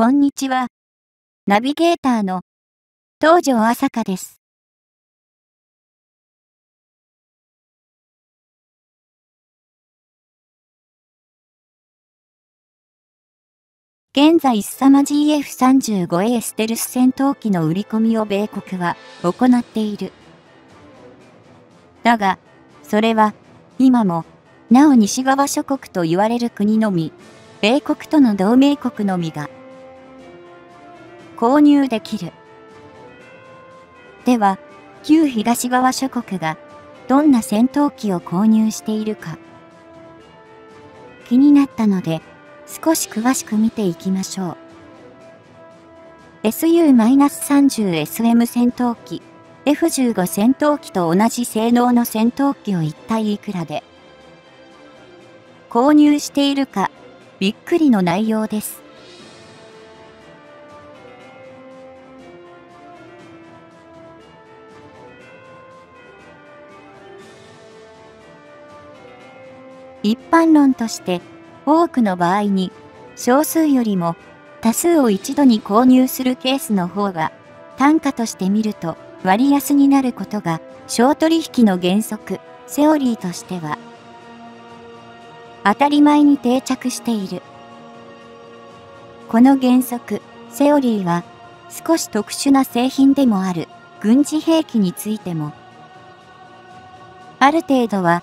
こんにちは。ナビゲーターの東條朝香です。現在、スサマ GF35A ステルス戦闘機の売り込みを米国は行っている。だが、それは、今も、なお西側諸国と言われる国のみ、米国との同盟国のみが、購入できる。では、旧東側諸国が、どんな戦闘機を購入しているか。気になったので、少し詳しく見ていきましょう。SU-30SM 戦闘機、F15 戦闘機と同じ性能の戦闘機を一体いくらで購入しているかびっくりの内容です。一般論として多くの場合に少数よりも多数を一度に購入するケースの方が単価として見ると割安になることが小取引の原則セオリーとしては。当たり前に定着している。この原則、セオリーは少し特殊な製品でもある。軍事兵器についても、ある程度は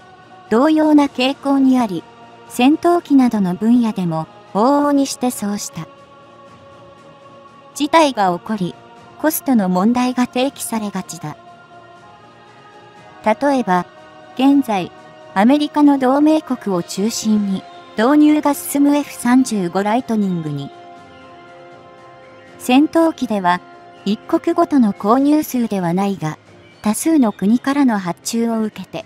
同様な傾向にあり、戦闘機などの分野でも往々にしてそうした。事態が起こり、コストの問題が提起されがちだ。例えば、現在、アメリカの同盟国を中心に導入が進む F35 ライトニングに、戦闘機では一国ごとの購入数ではないが、多数の国からの発注を受けて、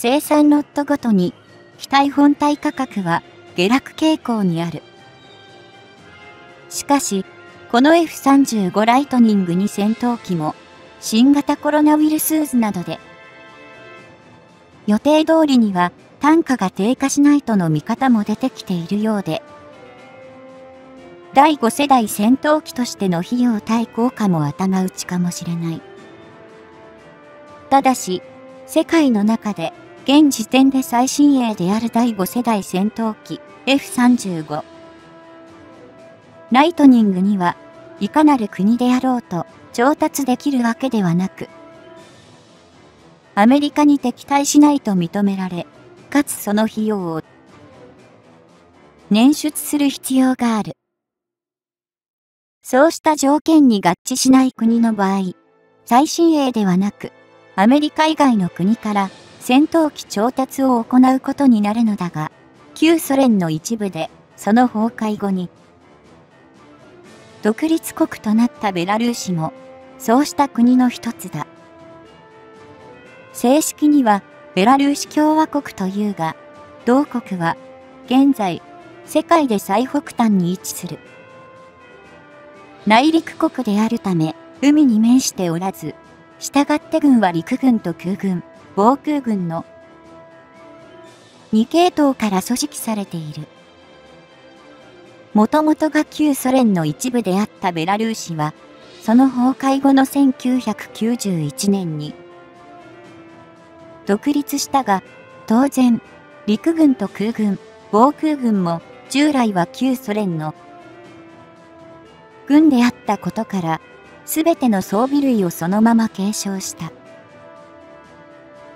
生産ロットごとに機体本体価格は下落傾向にある。しかし、この F35 ライトニングに戦闘機も新型コロナウイルス渦などで予定通りには単価が低下しないとの見方も出てきているようで、第5世代戦闘機としての費用対効果も頭打ちかもしれない。ただし、世界の中で現時点で最新鋭である第5世代戦闘機 F35 ライトニングにはいかなる国であろうと調達できるわけではなく、アメリカに敵対しないと認められ、かつその費用を捻出する必要がある。そうした条件に合致しない国の場合、最新鋭ではなく、アメリカ以外の国から戦闘機調達を行うことになるのだが、旧ソ連の一部でその崩壊後に、独立国となったベラルーシも、そうした国の一つだ。正式にはベラルーシ共和国というが、同国は現在世界で最北端に位置する。内陸国であるため海に面しておらず、従って軍は陸軍と空軍、防空軍の2系統から組織されている。もともとが旧ソ連の一部であったベラルーシは、その崩壊後の1991年に独立したが、当然、陸軍と空軍、防空軍も従来は旧ソ連の軍であったことから、すべての装備類をそのまま継承した。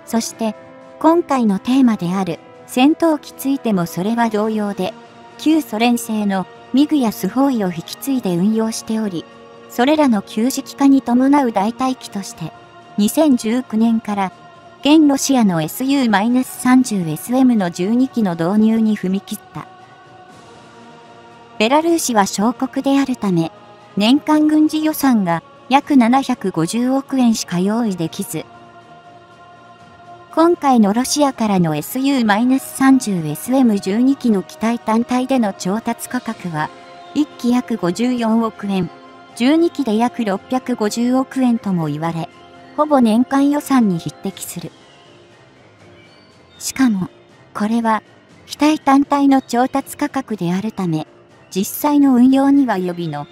そして、今回のテーマである戦闘機ついてもそれは同様で、旧ソ連製のミグやスホイを引き継いで運用しており、それらの旧式化に伴う代替機として、2019年から現ロシアの SU-30SM の12機の導入に踏み切った。ベラルーシは小国であるため、年間軍事予算が約750億円しか用意できず、今回のロシアからの SU-30SM12 機の機体単体での調達価格は、1機約54億円、12機で約650億円とも言われ、ほぼ年間予算に匹敵する。しかも、これは、機体単体の調達価格であるため、実際の運用には予備の。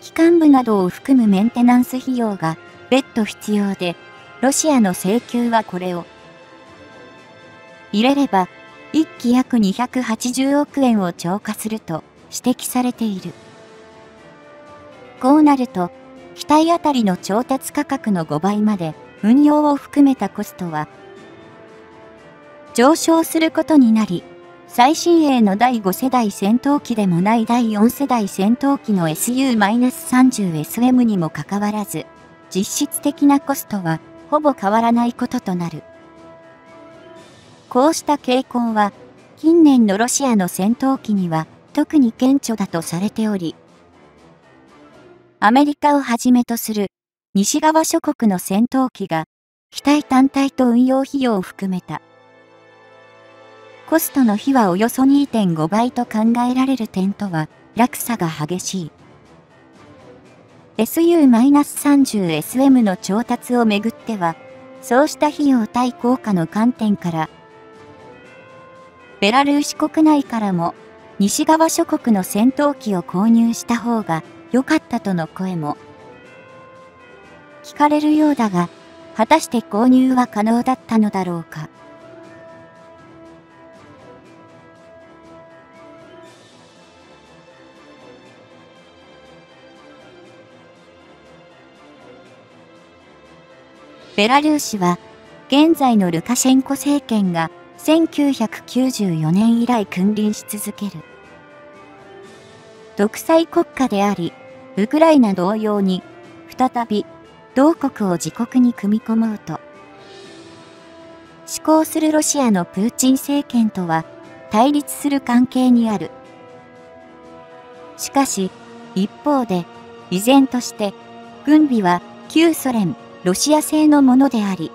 機関部などを含むメンテナンス費用が別途必要で、ロシアの請求はこれを入れれば、1機約280億円を超過すると指摘されている。こうなると、機体当たりの調達価格の5倍まで運用を含めたコストは上昇することになり、最新鋭の第5世代戦闘機でもない第4世代戦闘機の SU-30SM にもかかわらず、実質的なコストはほぼ変わらないこととなる。こうした傾向は、近年のロシアの戦闘機には特に顕著だとされており、アメリカをはじめとする西側諸国の戦闘機が機体単体と運用費用を含めたコストの比はおよそ2.5倍と考えられる点とは落差が激しい。SU-30SM の調達をめぐっては、そうした費用対効果の観点から、ベラルーシ国内からも西側諸国の戦闘機を購入した方が良かったとの声も聞かれるようだが、果たして購入は可能だったのだろうか。ベラルーシは、現在のルカシェンコ政権が1994年以来君臨し続ける。独裁国家であり、ウクライナ同様に、再び、同国を自国に組み込もうと、施行するロシアのプーチン政権とは対立する関係にある。しかし、一方で、依然として、軍備は旧ソ連ロシア製のものであり、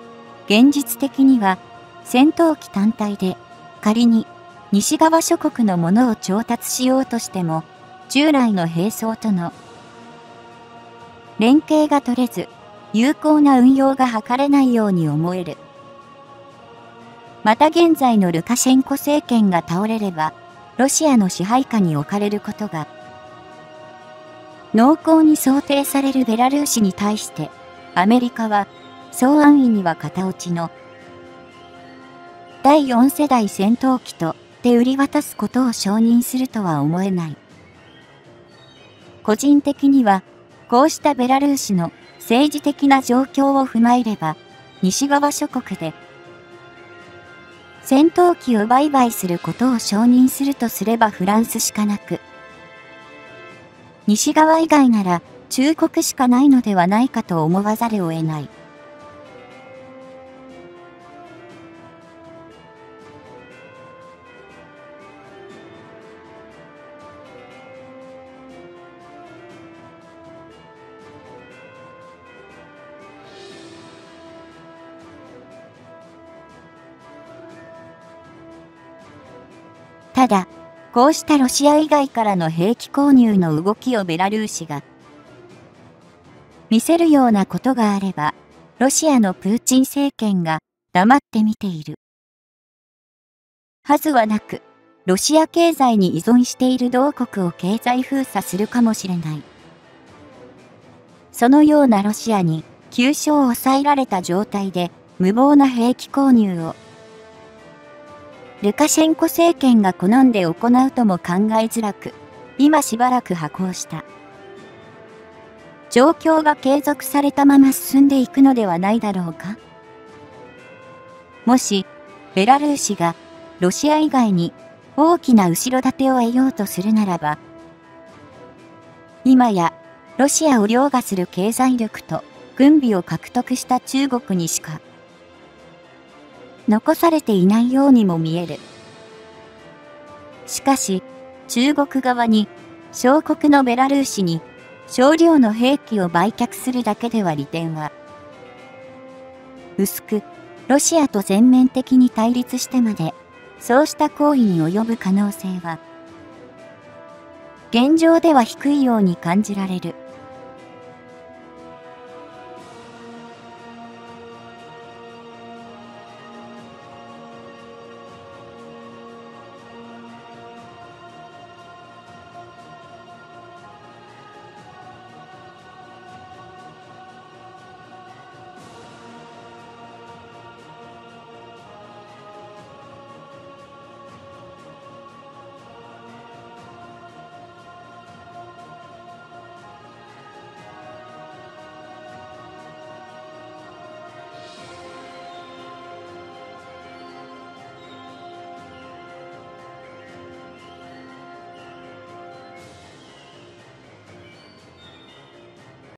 現実的には戦闘機単体で仮に西側諸国のものを調達しようとしても、従来の兵装との連携が取れず、有効な運用が図れないように思える。また現在のルカシェンコ政権が倒れれば、ロシアの支配下に置かれることが、濃厚に想定されるベラルーシに対して、アメリカは、総安易には型落ちの、第4世代戦闘機とで売り渡すことを承認するとは思えない。個人的には、こうしたベラルーシの政治的な状況を踏まえれば、西側諸国で、戦闘機を売買することを承認するとすればフランスしかなく、西側以外なら忠告しかないのではないかと思わざるを得ない。ただ、こうしたロシア以外からの兵器購入の動きをベラルーシが見せるようなことがあれば、ロシアのプーチン政権が黙って見ている。はずはなく、ロシア経済に依存している同国を経済封鎖するかもしれない。そのようなロシアに急所を抑えられた状態で無謀な兵器購入をルカシェンコ政権が好んで行うとも考えづらく、今しばらく破行した。状況が継続されたまま進んでいくのではないだろうかもし、ベラルーシがロシア以外に大きな後ろ盾を得ようとするならば、今やロシアを凌駕する経済力と軍備を獲得した中国にしか残されていないようにも見える。しかし、中国側に小国のベラルーシに少量の兵器を売却するだけでは利点は薄く、ロシアと全面的に対立してまで、そうした行為に及ぶ可能性は、現状では低いように感じられる。